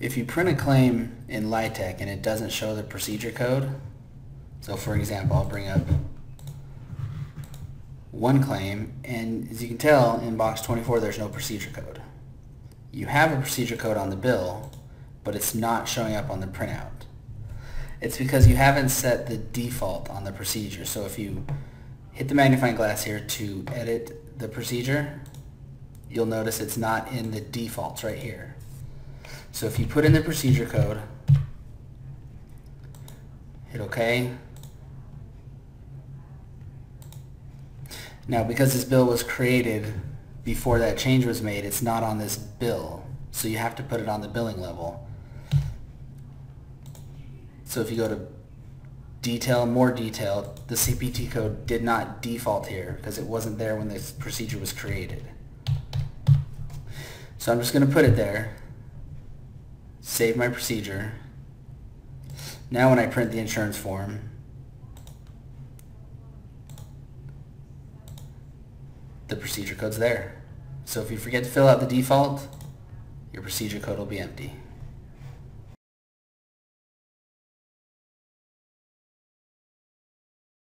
If you print a claim in Lytec and it doesn't show the procedure code, so for example, I'll bring up one claim, and as you can tell in box 24 there's no procedure code. You have a procedure code on the bill, but it's not showing up on the printout. It's because you haven't set the default on the procedure. So if you hit the magnifying glass here to edit the procedure, you'll notice it's not in the defaults right here. So if you put in the procedure code, hit OK. Now because this bill was created before that change was made, it's not on this bill. So you have to put it on the billing level. So if you go to detail, more detail, the CPT code did not default here because it wasn't there when this procedure was created. So I'm just going to put it there, save my procedure. Now when I print the insurance form, the procedure code's there. So if you forget to fill out the default, your procedure code will be empty.